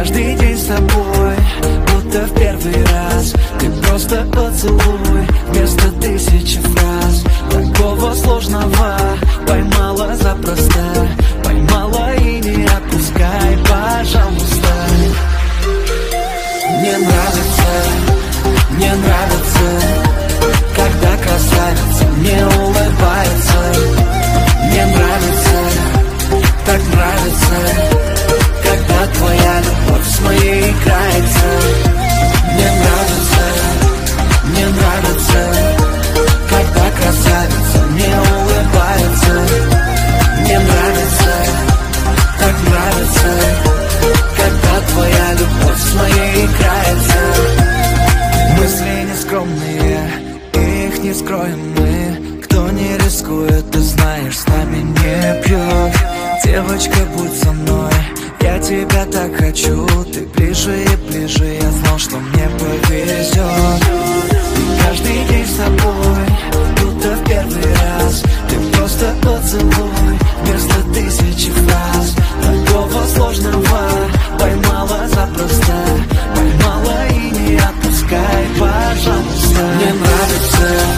каждый день с тобой Будто в первый раз. Ты просто поцелуй Вместо тысячи фраз. Такого сложного Поймала запросто Поймала не скроем мы Кто не рискует, ты знаешь, с нами не пьет Девочка, будь со мной Я тебя так хочу. Ты ближе и ближе Я знал, что мне повезет. Ты каждый день с тобой, Будто в первый раз. Ты просто поцелуй Вместо тысячи фраз. Такого сложного Поймала запросто. Поймала и не отпускай Пожалуйста. Мне нравится.